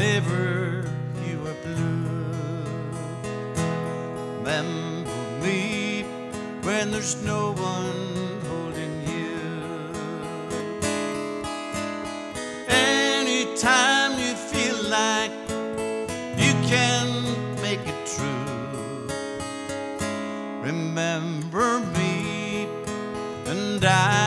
whenever you are blue. Remember me when there's no one holding you. Anytime you feel like you can make it true, remember me and I.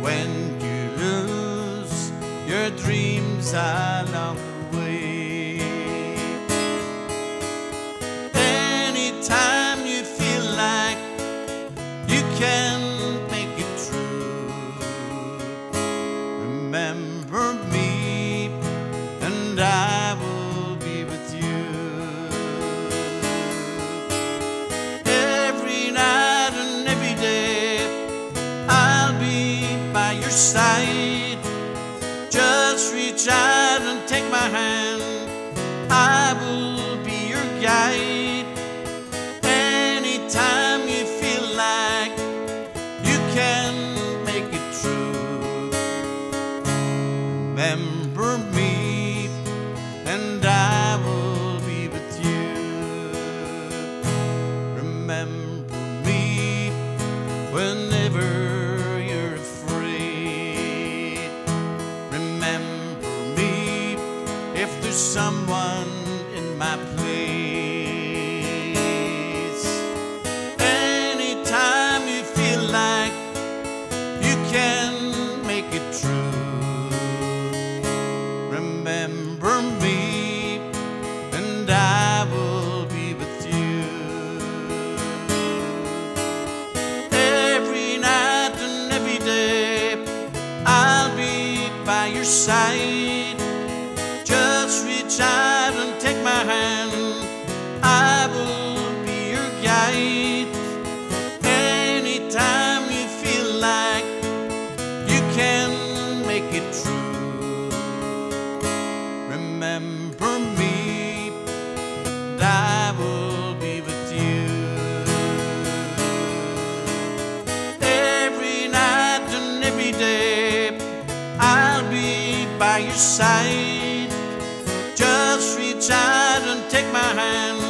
When you lose your dreams along the way. Side. Just reach out and take my hand. I will be your guide. Anytime you feel like you can make it true, remember me and I will be with you. Remember my place. Anytime you feel like you can make it true, remember me and I will be with you. Every night and every day, I'll be by your side. Just reach out Anytime you feel like you can make it true, remember me, and I will be with you. Every night and every day, I'll be by your side. Just reach out and take my hand.